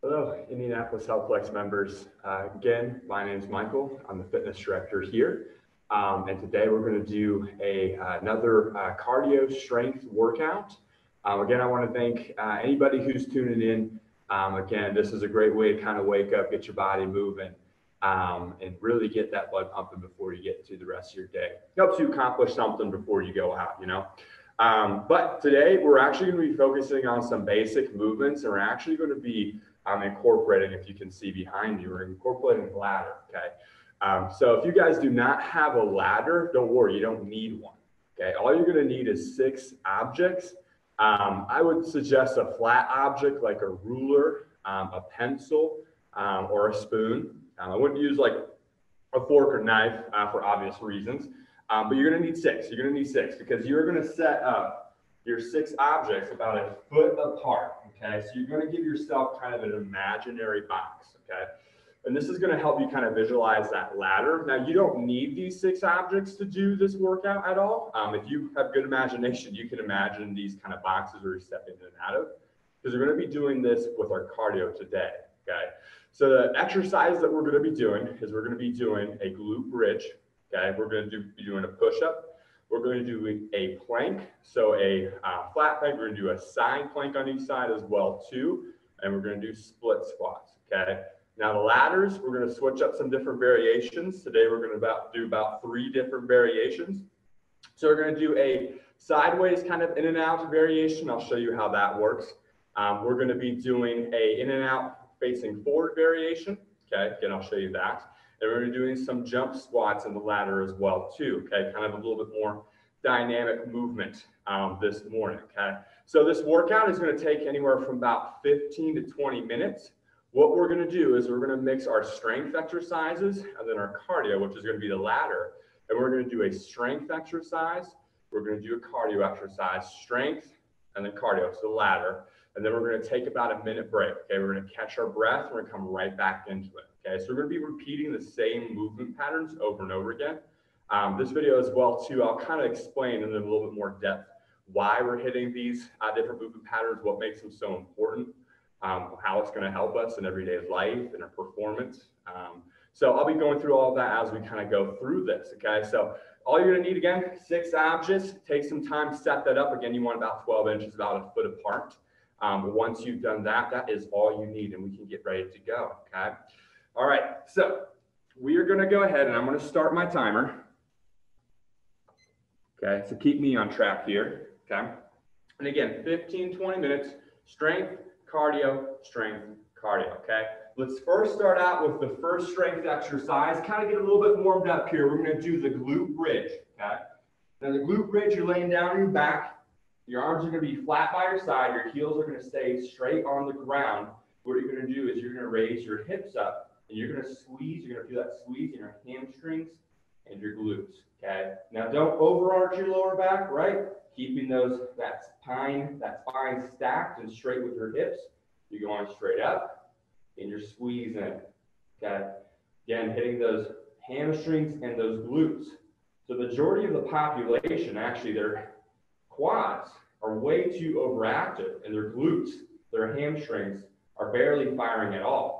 Hello, Indianapolis Healthplex members. Uh, again, my name is Michael. I'm the fitness director here. Um, and today we're going to do a, uh, another uh, cardio strength workout. Um, again, I want to thank uh, anybody who's tuning in. Um, again, this is a great way to kind of wake up, get your body moving, um, and really get that blood pumping before you get to the rest of your day. Helps you accomplish something before you go out, you know. Um, but today we're actually going to be focusing on some basic movements, and we're actually going to be um, incorporating, if you can see behind you, we're incorporating ladder. Okay. Um, so if you guys do not have a ladder, don't worry, you don't need one. Okay. All you're going to need is six objects. Um, I would suggest a flat object like a ruler, um, a pencil, um, or a spoon. Um, I wouldn't use like a fork or knife uh, for obvious reasons. Um, but you're going to need six. You're going to need six because you're going to set up your six objects about a foot apart. Okay, so you're going to give yourself kind of an imaginary box. Okay, and this is going to help you kind of visualize that ladder. Now, you don't need these six objects to do this workout at all. Um, if you have good imagination, you can imagine these kind of boxes where you're stepping in and out of because we're going to be doing this with our cardio today. Okay, so the exercise that we're going to be doing is we're going to be doing a glute bridge. Okay, we're going to do, be doing a push up. We're going to do a plank, so a uh, flat plank. We're going to do a side plank on each side as well too, and we're going to do split squats. Okay. Now the ladders, we're going to switch up some different variations. Today we're going to about do about three different variations. So we're going to do a sideways kind of in and out variation. I'll show you how that works. Um, we're going to be doing a in and out facing forward variation. Okay, again, I'll show you that. And we're doing some jump squats in the ladder as well too, okay? Kind of a little bit more dynamic movement um, this morning, okay? So this workout is gonna take anywhere from about 15 to 20 minutes. What we're gonna do is we're gonna mix our strength exercises and then our cardio, which is gonna be the ladder. And we're gonna do a strength exercise. We're gonna do a cardio exercise, strength, and then cardio, so the ladder. And then we're gonna take about a minute break, okay? We're gonna catch our breath, we're gonna come right back into it. Okay, so we're going to be repeating the same movement patterns over and over again. Um, this video as well too, I'll kind of explain in a little bit more depth why we're hitting these uh, different movement patterns, what makes them so important, um, how it's going to help us in everyday life and our performance. Um, so I'll be going through all of that as we kind of go through this. Okay, so all you're going to need again, six objects. Take some time to set that up. Again, you want about 12 inches, about a foot apart. Um, once you've done that, that is all you need, and we can get ready to go. Okay. All right, so we are going to go ahead and I'm going to start my timer. Okay, so keep me on track here. Okay. And again, 15, 20 minutes, strength, cardio, strength, cardio. Okay. Let's first start out with the first strength exercise. Kind of get a little bit warmed up here. We're going to do the glute bridge. Okay. Now, the glute bridge, you're laying down on your back. Your arms are going to be flat by your side. Your heels are going to stay straight on the ground. What you're going to do is you're going to raise your hips up and you're going to squeeze, you're going to feel that squeeze in your hamstrings and your glutes. Okay. Now don't overarch your lower back, right? Keeping those, that spine, that spine stacked and straight with your hips. You're going straight up and you're squeezing. Okay. Again, hitting those hamstrings and those glutes. So the majority of the population, actually, their quads are way too overactive and their glutes, their hamstrings are barely firing at all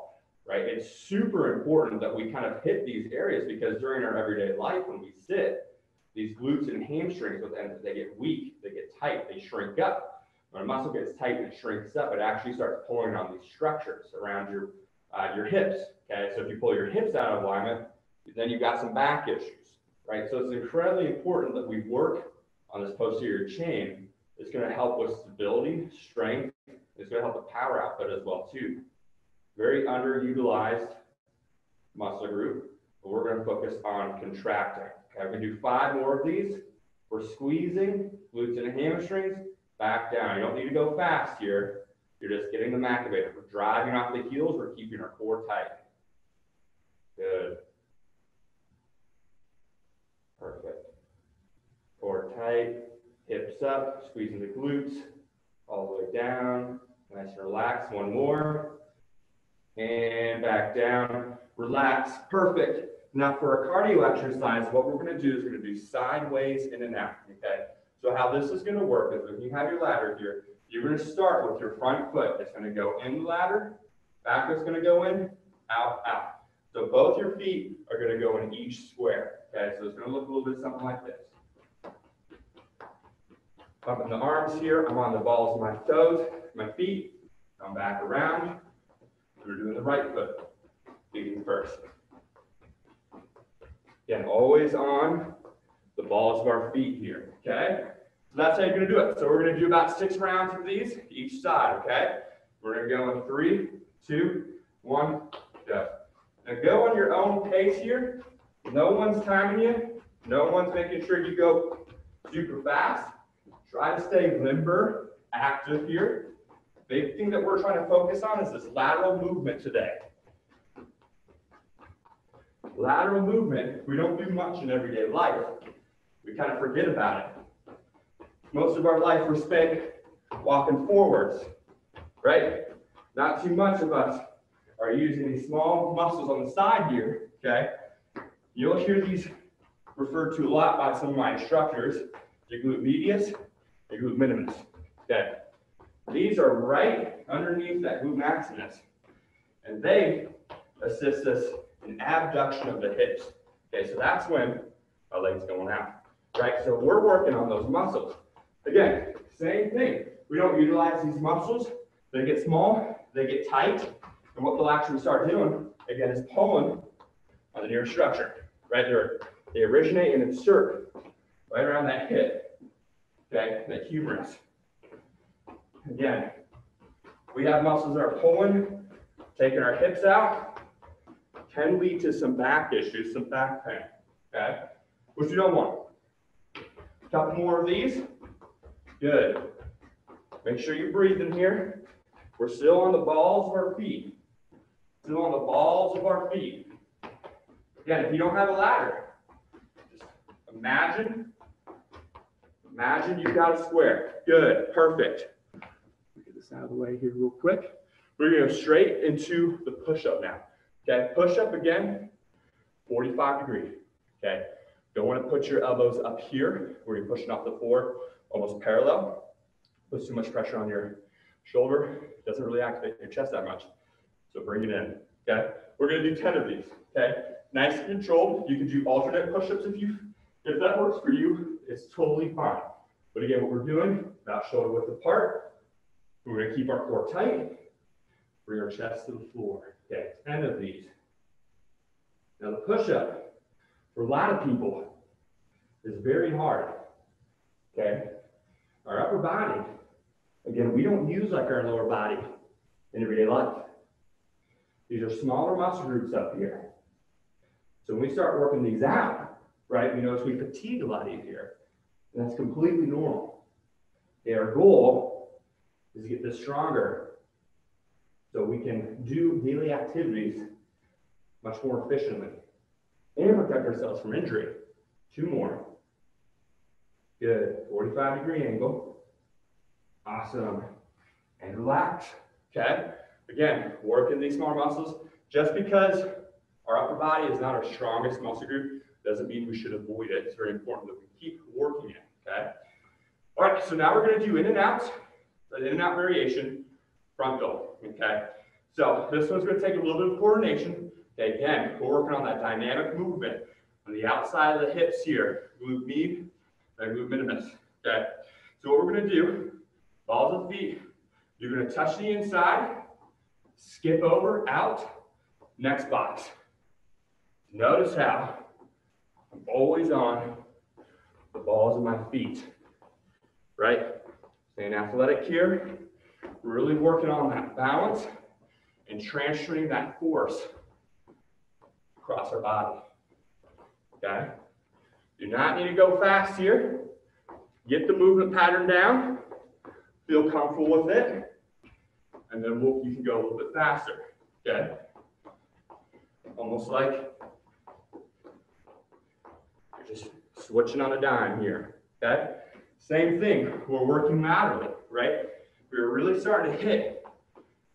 right? It's super important that we kind of hit these areas because during our everyday life, when we sit, these glutes and hamstrings, they get weak, they get tight, they shrink up. When a muscle gets tight and it shrinks up, it actually starts pulling on these structures around your uh, your hips. Okay, so if you pull your hips out of alignment, then you've got some back issues, right? So it's incredibly important that we work on this posterior chain. It's going to help with stability, strength. It's going to help with power output as well too very underutilized muscle group, but we're going to focus on contracting. Okay, we're going to do five more of these. We're squeezing glutes and hamstrings back down. You don't need to go fast here. You're just getting them activated. We're driving off the heels. We're keeping our core tight. Good. Perfect. Core tight, hips up, squeezing the glutes all the way down. Nice and relaxed. One more and back down, relax, perfect. Now for a cardio exercise, what we're gonna do is we're gonna do sideways in and out, okay? So how this is gonna work is when you have your ladder here, you're gonna start with your front foot. It's gonna go in the ladder, Back is gonna go in, out, out. So both your feet are gonna go in each square, okay? So it's gonna look a little bit something like this. Pumping the arms here, I'm on the balls of my toes, my feet, come back around. We're doing the right foot, digging first. Again, always on the balls of our feet here, okay? So that's how you're gonna do it. So we're gonna do about six rounds of these each side, okay? We're gonna go in three, two, one, go. Now go on your own pace here. No one's timing you. No one's making sure you go super fast. Try to stay limber, active here. Big thing that we're trying to focus on is this lateral movement today. Lateral movement, we don't do much in everyday life. We kind of forget about it. Most of our life we're spent walking forwards, right? Not too much of us are using these small muscles on the side here, okay? You'll hear these referred to a lot by some of my instructors, the glute medius, glute minimus, okay? These are right underneath that glute maximus, and they assist us in abduction of the hips. Okay, so that's when our leg's going out, right? So we're working on those muscles. Again, same thing. We don't utilize these muscles. They get small, they get tight, and what they'll actually start doing, again, is pulling on the nearest structure, right? They're, they originate and insert right around that hip, okay, that humerus. Again, we have muscles that are pulling, taking our hips out, can lead to some back issues, some back pain, okay? Which you don't want. A couple more of these. Good. Make sure you breathe in here. We're still on the balls of our feet. Still on the balls of our feet. Again, if you don't have a ladder, just imagine, imagine you've got a square. Good, perfect. Get this out of the way here real quick. We're gonna go straight into the push-up now. Okay, push-up again, 45 degree. Okay, don't want to put your elbows up here where you're pushing off the floor, almost parallel. Puts too much pressure on your shoulder. Doesn't really activate your chest that much. So bring it in. Okay, we're gonna do 10 of these. Okay, nice and controlled. You can do alternate push-ups if you if that works for you. It's totally fine. But again, what we're doing, about shoulder width apart. We're gonna keep our core tight. Bring our chest to the floor. Okay, 10 of these. Now the push-up, for a lot of people, is very hard. Okay? Our upper body, again, we don't use like our lower body in everyday life. These are smaller muscle groups up here. So when we start working these out, right, we notice we fatigue a lot easier. And that's completely normal. Our goal is to get this stronger so we can do daily activities much more efficiently and protect ourselves from injury. Two more. Good. 45 degree angle. Awesome. And relax. Okay. Again, working these small muscles. Just because our upper body is not our strongest muscle group doesn't mean we should avoid it. It's very important that we keep working it. Okay. All right. So now we're going to do in and out, an in and out variation frontal, okay? So this one's gonna take a little bit of coordination. Okay, again, we're working on that dynamic movement on the outside of the hips here, glute med and glute minimus, okay? So what we're gonna do, balls of the feet, you're gonna touch the inside, skip over, out, next box. Notice how always on the balls of my feet, right? Staying athletic here, really working on that balance and transferring that force across our body. Okay? Do not need to go fast here. Get the movement pattern down. Feel comfortable with it. And then we'll, you can go a little bit faster. Okay? Almost like just switching on a dime here. Okay? Same thing. We're working laterally, right? we're really starting to hit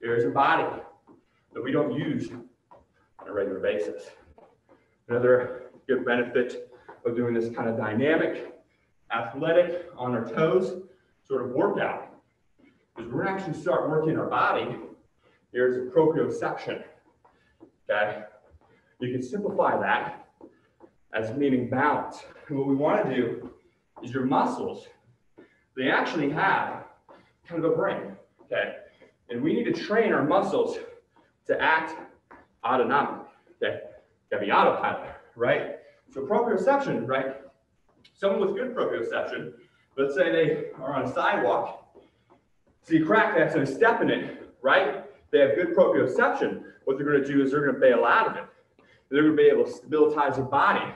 areas of body that we don't use on a regular basis. Another good benefit of doing this kind of dynamic, athletic, on our toes sort of workout is we're to actually start working our body Here's a proprioception. Okay? You can simplify that as meaning balance. And what we want to do is your muscles, they actually have kind of a brain. Okay? And we need to train our muscles to act autonomically. Okay? Gotta be autopilot, right? So proprioception, right? Someone with good proprioception, let's say they are on a sidewalk, see a crack next to step in it, right? They have good proprioception. What they're gonna do is they're gonna bail out of it. They're gonna be able to stabilize their body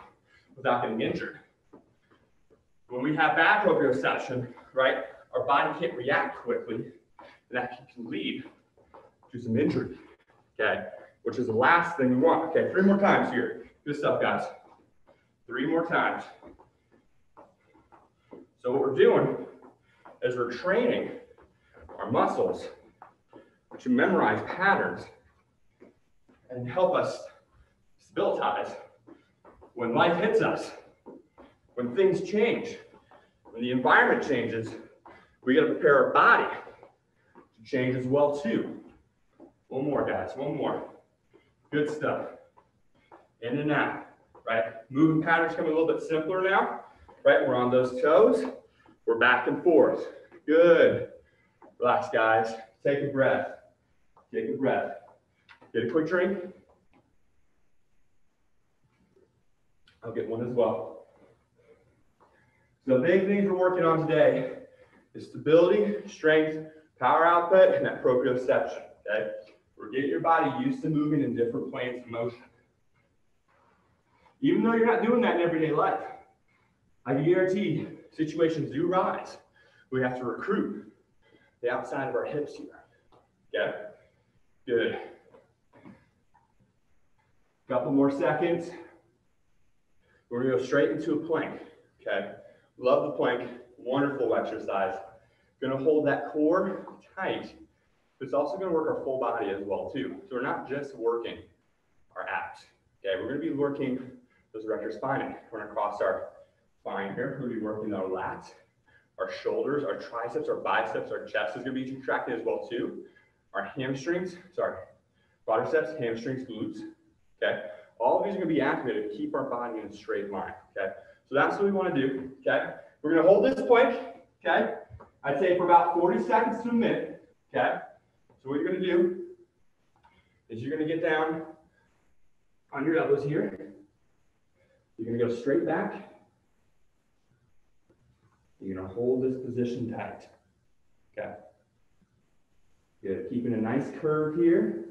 without getting injured. When we have bad proprioception, right, our body can't react quickly, and that can lead to some injury, okay? Which is the last thing we want. Okay, three more times here. Good stuff, guys. Three more times. So what we're doing is we're training our muscles to memorize patterns and help us stabilize when life hits us, when things change, when the environment changes, we got to prepare our body to change as well too. One more, guys. One more. Good stuff. In and out right? Moving patterns coming a little bit simpler now, right? We're on those toes. We're back and forth. Good. Relax, guys. Take a breath. Take a breath. Get a quick drink. I'll get one as well. So the big things we're working on today is stability, strength, power output, and that proprioception, okay? We're getting your body used to moving in different planes of motion. Even though you're not doing that in everyday life, I guarantee situations do rise. We have to recruit the outside of our hips here. Okay? Good. Couple more seconds. We're gonna go straight into a plank. Okay? Love the plank. Wonderful exercise. Gonna hold that core tight. But it's also gonna work our full body as well too. So we're not just working our abs. Okay, we're gonna be working those erector spine. We're gonna cross our spine here. We're gonna be working our lats, our shoulders, our triceps, our biceps, our chest is gonna be contracted as well too. Our hamstrings, sorry, quadriceps, hamstrings, glutes, okay? All of these are gonna be activated to keep our body in a straight line, okay? So that's what we wanna do, okay? We're gonna hold this plank, okay? I'd say for about 40 seconds to a minute, okay? So what you're gonna do is you're gonna get down on your elbows here, you're going to go straight back. You're going to hold this position tight. Okay. Good. Keeping a nice curve here.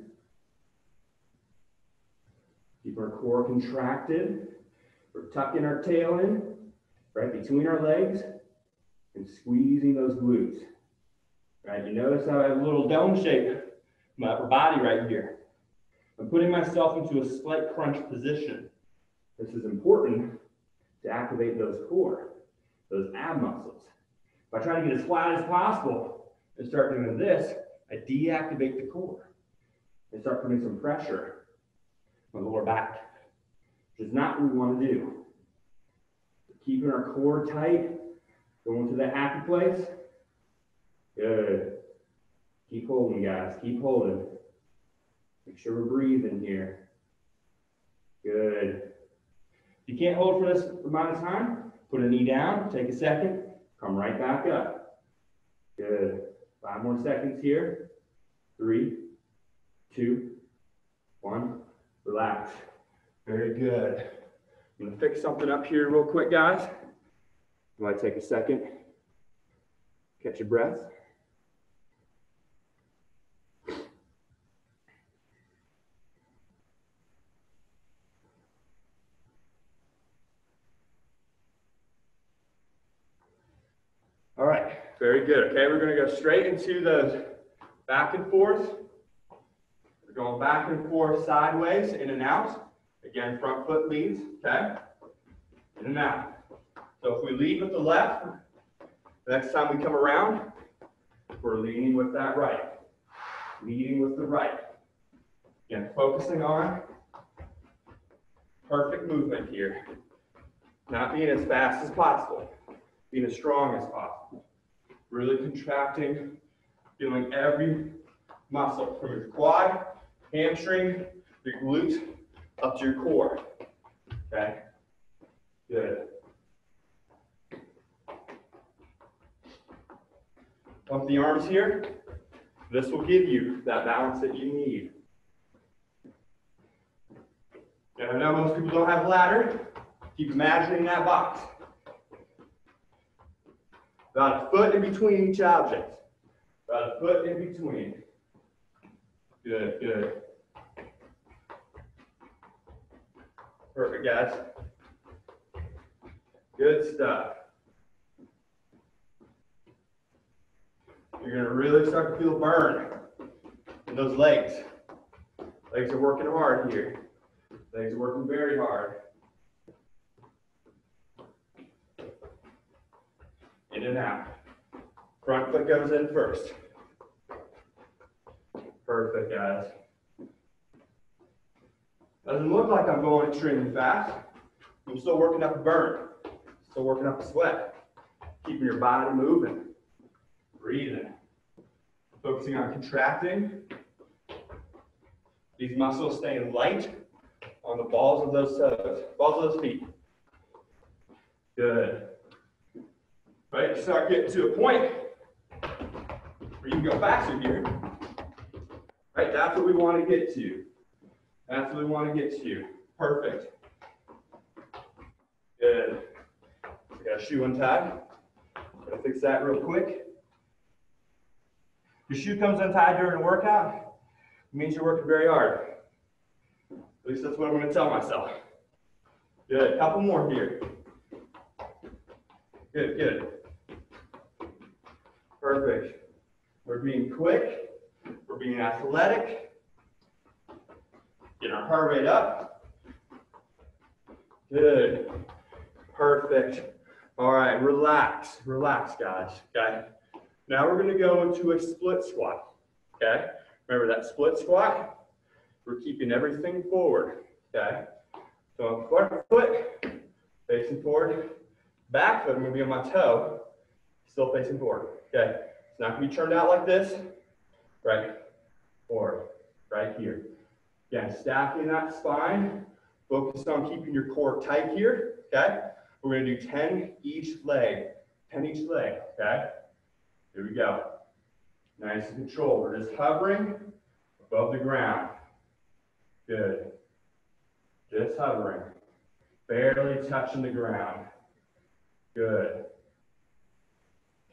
Keep our core contracted. We're tucking our tail in right between our legs and squeezing those glutes. Right? You notice how I have a little dome shape my upper body right here. I'm putting myself into a slight crunch position. This is important to activate those core, those ab muscles. If I try to get as flat as possible and start doing this, I deactivate the core and start putting some pressure lower back, which is not what we want to do. Keeping our core tight, going to the happy place. Good. Keep holding, guys. Keep holding. Make sure we're breathing here. Good. If you can't hold for this amount of time, put a knee down, take a second, come right back up. Good. Five more seconds here. Three, two, one. Relax. Very good. I'm gonna fix something up here real quick, guys. You to take a second, catch your breath. All right, very good. Okay, we're to go straight into those back and forth. Going back and forth sideways, in and out. Again, front foot leads, okay? In and out. So if we lead with the left, the next time we come around, we're leaning with that right. Leading with the right. Again, focusing on perfect movement here. Not being as fast as possible, being as strong as possible really contracting, feeling every muscle from your quad, hamstring, your glute, up to your core. Okay? Good. Pump the arms here. This will give you that balance that you need. And I know most people don't have ladder. Keep imagining that box. About a foot in between each object. About a foot in between. Good, good. Perfect, guys. Good stuff. You're gonna really start to feel burn in those legs. Legs are working hard here. Legs are working very hard. In and out. Front foot goes in first. Perfect, guys. Doesn't look like I'm going extremely fast. I'm still working up a burn. Still working up a sweat. Keeping your body moving. Breathing. Focusing on contracting. These muscles staying light on the balls of those toes, balls of those feet. Good. Right, start getting to a point where you can go faster here. Right, that's what we want to get to. That's what we want to get to. Perfect. Good. We got a shoe untied. Gotta fix that real quick. Your shoe comes untied during a workout, it means you're working very hard. At least that's what I'm to tell myself. Good. Couple more here. Good, good. Perfect. We're being quick. We're being athletic. Get our heart rate up. Good. Perfect. All right, relax. Relax, guys. Okay. Now we're going to go into a split squat. Okay. Remember that split squat? We're keeping everything forward. Okay. So front foot facing forward. Back foot, I'm going to be on my toe, still facing forward. Okay. It's not going to be turned out like this. Right. Forward. Right here. Again, stacking that spine. Focus on keeping your core tight here. Okay. We're going to do 10 each leg. 10 each leg. Okay. Here we go. Nice and controlled. We're just hovering above the ground. Good. Just hovering. Barely touching the ground. Good.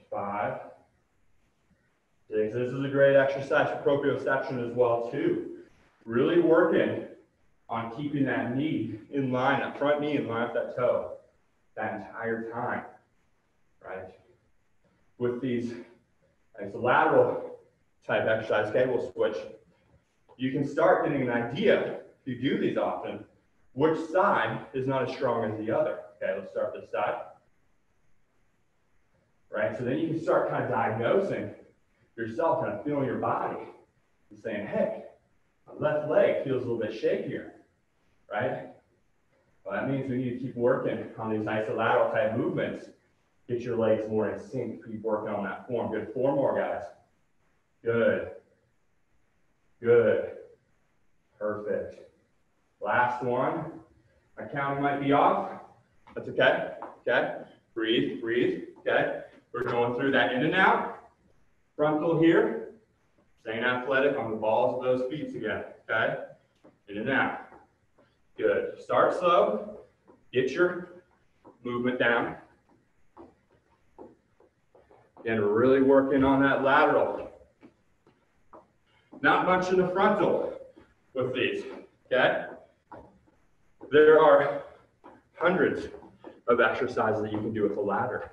Five. Six. This is a great exercise for proprioception as well, too. Really working on keeping that knee in line, that front knee in line with that toe that entire time, right? With these nice lateral type exercise, okay, we'll switch. You can start getting an idea, if you do these often, which side is not as strong as the other. Okay, let's start this side. Right, so then you can start kind of diagnosing yourself, kind of feeling your body and saying, hey, left leg feels a little bit shakier, right? Well, that means we need to keep working on these isolateral type movements. Get your legs more in sync. Keep working on that form. Good. Four more, guys. Good. Good. Perfect. Last one. My counting might be off. That's okay. Okay. Breathe, breathe. Okay. We're going through that in and out. Frontal here. Staying athletic on the balls of those feet again. Okay. In and out. Good. Start slow. Get your movement down. And really working on that lateral. Not much in the frontal with these, okay? There are hundreds of exercises that you can do with a ladder.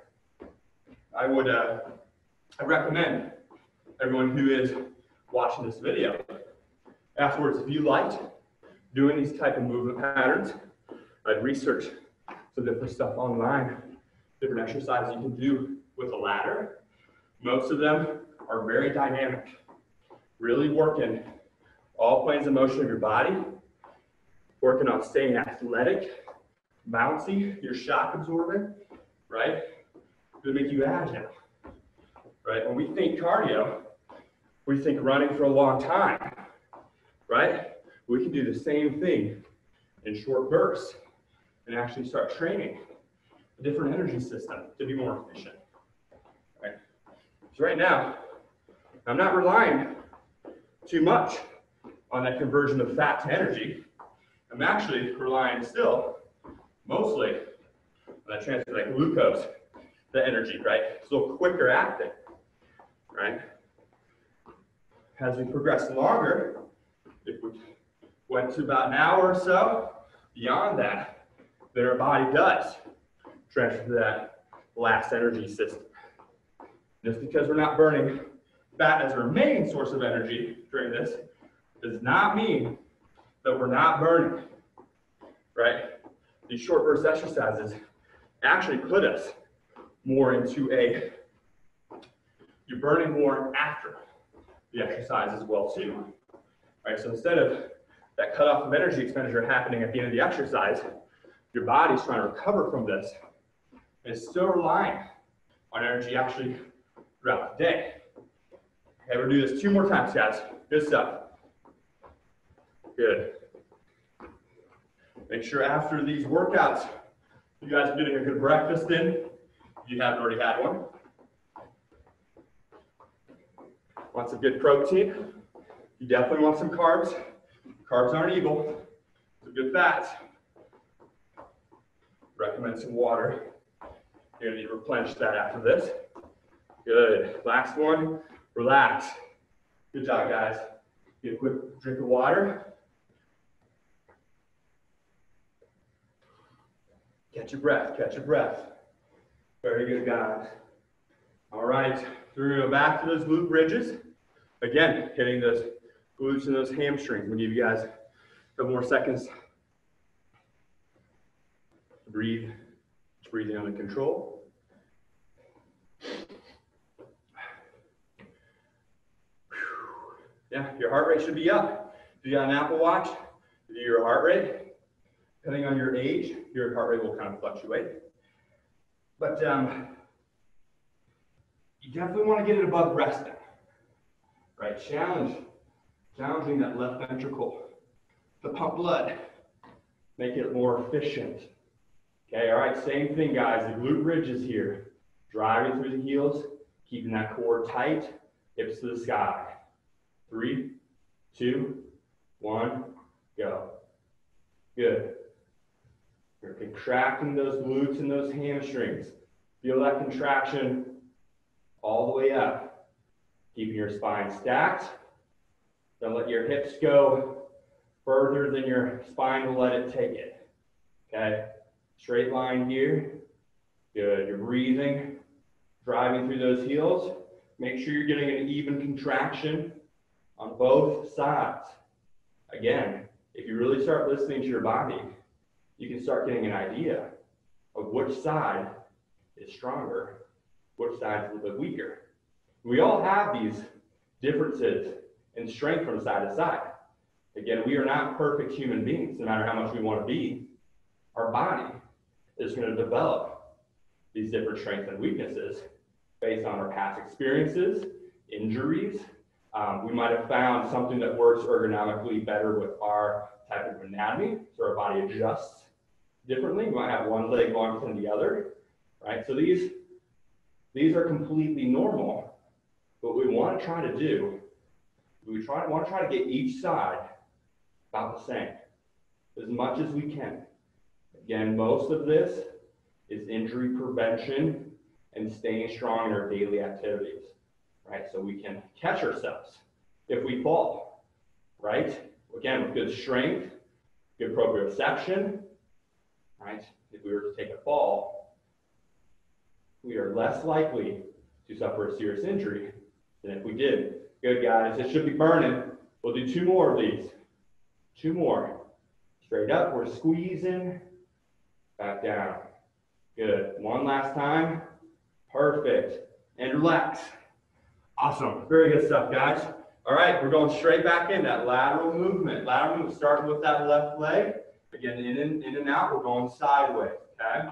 I would uh, I recommend everyone who is watching this video, afterwards, if you liked doing these type of movement patterns, I'd research some different stuff online, different exercises you can do with a ladder. Most of them are very dynamic, really working all planes of motion of your body, working on staying athletic, bouncy, your shock absorbing, right? To make you agile, right? When we think cardio, we think running for a long time, right? We can do the same thing in short bursts and actually start training a different energy system to be more efficient. Right? So right now, I'm not relying too much on that conversion of fat to energy. I'm actually relying still mostly on that transfer like glucose, the energy, right? It's a little quicker acting, right? As we progress longer, if we went to about an hour or so, beyond that, then our body does transfer to that last energy system. Just because we're not burning fat as our main source of energy during this does not mean that we're not burning, right? These short burst exercises actually put us more into a, you're burning more after the exercise as well too, right? So instead of that cutoff of energy expenditure happening at the end of the exercise, your body's trying to recover from this. It's still relying on energy actually throughout the day. Okay, we'll do this two more times, guys. Good stuff. Good. Make sure after these workouts, you guys are getting a good breakfast in. If you haven't already had one. Want some good protein? You definitely want some carbs. Carbs aren't evil. Some good fats. Recommend some water. You're gonna need to replenish that after this. Good. Last one, relax. Good job, guys. Get a quick drink of water. Catch your breath, catch your breath. Very good, guys. All right, we're gonna go back to those glute bridges. Again, hitting those glutes and those hamstrings. We'll give you guys a couple more seconds. Breathe, breathing under control. Yeah, your heart rate should be up. If you got an Apple Watch, do your heart rate. Depending on your age, your heart rate will kind of fluctuate. But um, you definitely want to get it above resting. Right? Challenge, challenging that left ventricle to pump blood, make it more efficient. Okay, all right, same thing, guys. The glute bridge is here. Driving through the heels, keeping that core tight, hips to the sky. Three, two, one, go. Good. You're contracting those glutes and those hamstrings. Feel that contraction all the way up. Keeping your spine stacked. Don't let your hips go further than your spine will let it take it. Okay? Straight line here. Good. You're breathing, driving through those heels. Make sure you're getting an even contraction on both sides. Again, if you really start listening to your body, you can start getting an idea of which side is stronger, which side is a little bit weaker. We all have these differences in strength from side to side. Again, we are not perfect human beings, no matter how much we want to be. Our body is going to develop these different strengths and weaknesses based on our past experiences, injuries. Um, we might have found something that works ergonomically better with our type of anatomy, so our body adjusts differently. We might have one leg longer than the other, right? So these, these are completely normal. Want to try to do, we try, want to try to get each side about the same, as much as we can. Again, most of this is injury prevention and staying strong in our daily activities, right? So we can catch ourselves if we fall, right? Again, with good strength, good proprioception, right? If we were to take a fall, we are less likely to suffer a serious injury than if we did. Good, guys. It should be burning. We'll do two more of these. Two more. Straight up. We're squeezing. Back down. Good. One last time. Perfect. And relax. Awesome. Very good stuff, guys. All right, we're going straight back in that lateral movement. Lateral movement starting with that left leg. Again, in and, in and out, we're going sideways, okay?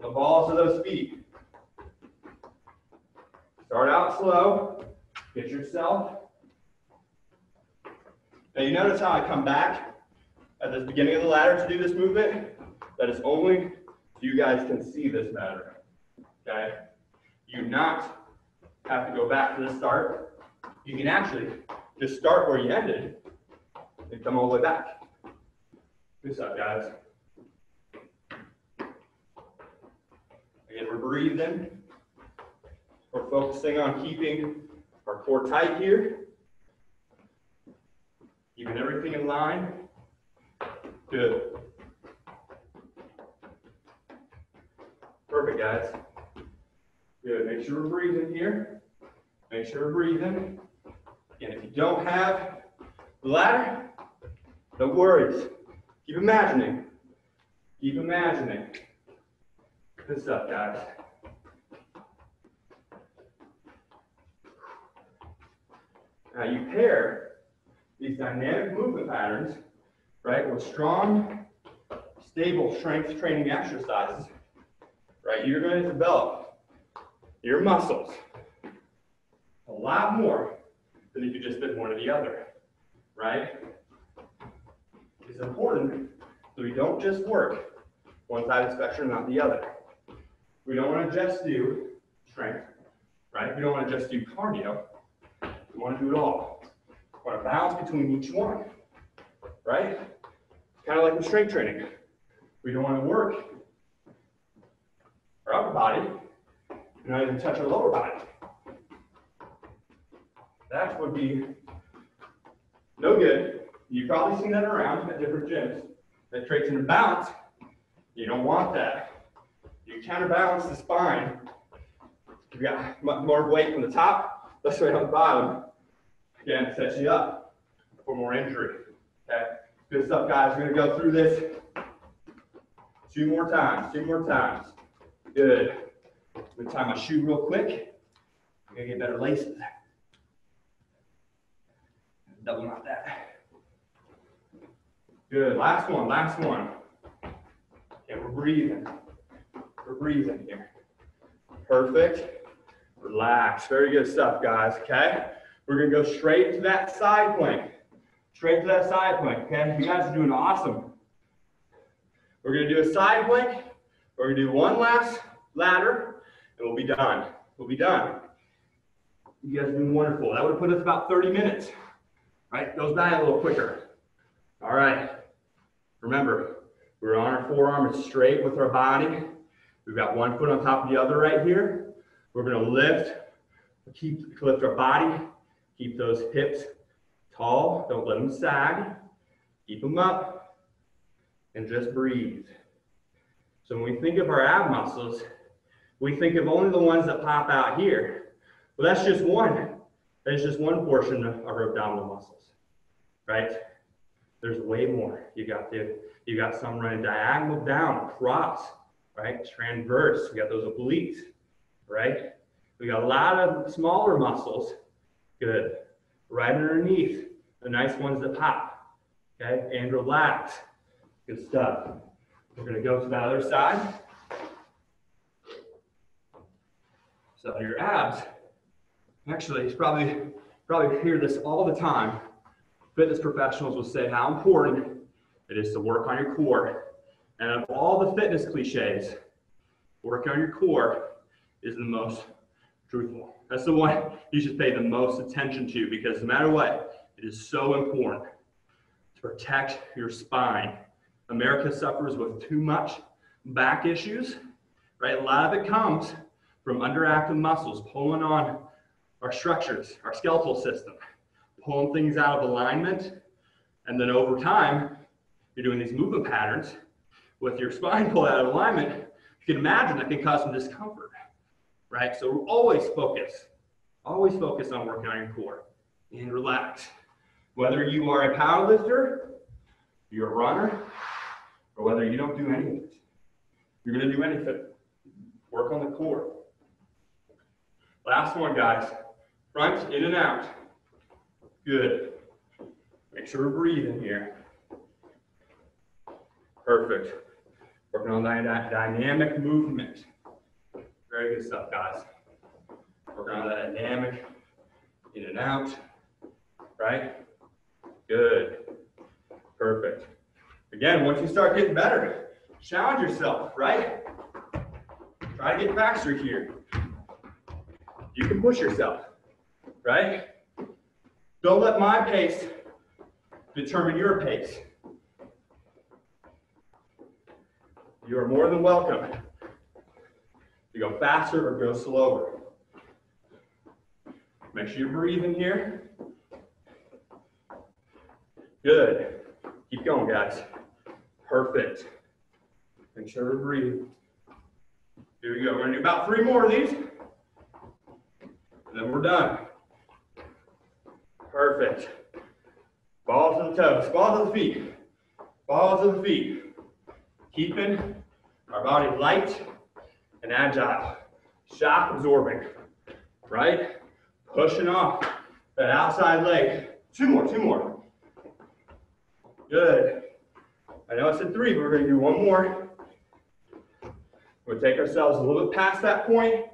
The balls of those feet. Start out slow. Get yourself. Now you notice how I come back at the beginning of the ladder to do this movement? That is only so you guys can see this matter, Okay? You not have to go back to the start. You can actually just start where you ended and come all the way back. Good stuff, guys. Again, we're breathing. We're focusing on keeping our core tight here. Keeping everything in line. Good. Perfect, guys. Good. Make sure we're breathing here. Make sure we're breathing. And if you don't have the ladder, no worries. Keep imagining. Keep imagining. Good stuff, guys. Now you pair these dynamic movement patterns, right, with strong, stable strength training exercises, right? You're going to develop your muscles a lot more than if you just did one or the other, right? It's important that we don't just work one side of the spectrum, not the other. We don't want to just do strength, right? We don't want to just do cardio. We want to do it all. We want to balance between each one, right? Kind of like with strength training. We don't want to work our upper body and not even touch our lower body. That would be no good. You've probably seen that around at different gyms. That creates an imbalance. You don't want that. You counterbalance the spine. You've got more weight from the top, less weight on the bottom. Again, sets you up for more injury. Okay? Good stuff, guys. We're gonna go through this two more times, two more times. Good. I'm gonna tie my shoe real quick. I'm gonna get better laces. Double knot that. Good. Last one, last one. Okay, we're breathing. We're breathing here. Perfect. Relax. Very good stuff, guys. Okay? We're going to go straight to that side plank. Straight to that side plank. Okay? You guys are doing awesome. We're going to do a side plank. We're going to do one last ladder, and we'll be done. We'll be done. You guys are doing wonderful. That would have put us about 30 minutes. Right? Goes by a little quicker. All right. Remember, we're on our forearm It's straight with our body. We've got one foot on top of the other right here. We're going to lift, keep lift our body, keep those hips tall. Don't let them sag. Keep them up, and just breathe. So when we think of our ab muscles, we think of only the ones that pop out here. Well, that's just one. That's just one portion of our abdominal muscles, right? There's way more. You got the you got some running diagonal down across, right? Transverse. We got those obliques, right? We got a lot of smaller muscles. Good. Right underneath the nice ones that pop. Okay, and relax. Good stuff. We're gonna go to the other side. So your abs. Actually, it's probably probably hear this all the time fitness professionals will say how important it is to work on your core. And of all the fitness cliches, working on your core is the most truthful. That's the one you should pay the most attention to because no matter what, it is so important to protect your spine. America suffers with too much back issues, right? A lot of it comes from underactive muscles pulling on our structures, our skeletal system pulling things out of alignment. And then over time, you're doing these movement patterns with your spine pulled out of alignment. You can imagine that can cause some discomfort, right? So always focus, always focus on working on your core and relax. Whether you are a power lifter, you're a runner, or whether you don't do any of it, you're going to do anything. Work on the core. Last one, guys. Front, in and out. Good. Make sure we're breathing here. Perfect. Working on that dynamic movement. Very good stuff, guys. Working on that dynamic in and out, right? Good. Perfect. Again, once you start getting better, challenge yourself, right? Try to get faster here. You can push yourself, right? Don't let my pace determine your pace. You are more than welcome to go faster or go slower. Make sure you're breathing here. Good. Keep going, guys. Perfect. Make sure we're breathing. Here we go. We're gonna do about three more of these. And then we're done. Perfect. Balls to the toes, balls to the feet, balls to the feet. Keeping our body light and agile. Shock absorbing, right? Pushing off that outside leg. Two more, two more. Good. I know I said three, but we're gonna do one more. We'll take ourselves a little bit past that point.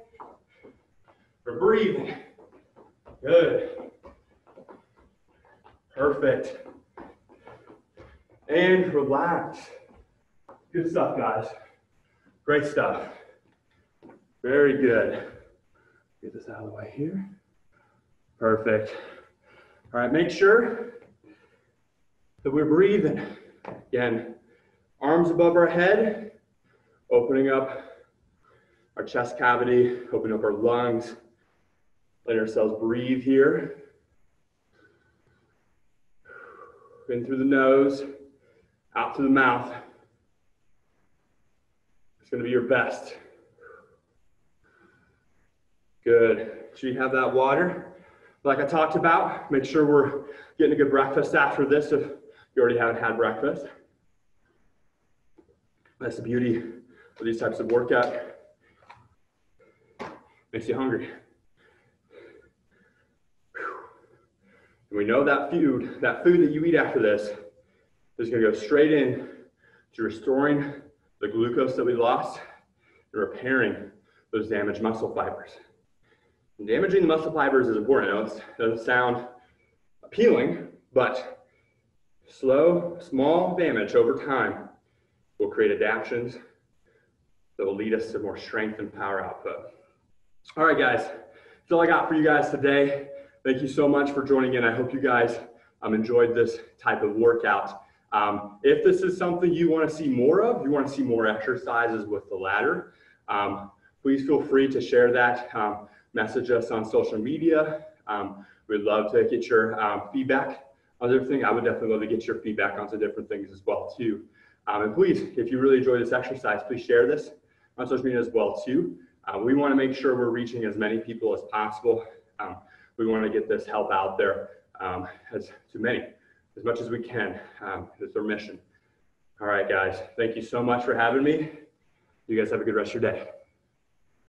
We're breathing. Good. Perfect. And relax. Good stuff, guys. Great stuff. Very good. Get this out of the way here. Perfect. All right, make sure that we're breathing. Again, arms above our head, opening up our chest cavity, opening up our lungs, letting ourselves breathe here. In through the nose, out through the mouth. It's going to be your best. Good. Should you have that water? Like I talked about, make sure we're getting a good breakfast after this if you already haven't had breakfast. That's the beauty of these types of workout. Makes you hungry. And we know that food, that food that you eat after this is going to go straight in to restoring the glucose that we lost and repairing those damaged muscle fibers. Damaging the muscle fibers is important. I know it doesn't sound appealing, but slow, small damage over time will create adaptations that will lead us to more strength and power output. All right, guys, that's all I got for you guys today. Thank you so much for joining in. I hope you guys um, enjoyed this type of workout. Um, if this is something you want to see more of, you want to see more exercises with the ladder, um, please feel free to share that. Um, message us on social media. Um, we'd love to get your um, feedback on everything. I would definitely love to get your feedback on some different things as well too. and please, if you really enjoy this exercise, please share this on social media as well too. Uh, we want to make sure we're reaching as many people as possible. Um, we want to get this help out there um, as to many, as much as we can. Um, it's our mission. All right, guys. Thank you so much for having me. You guys have a good rest of your day.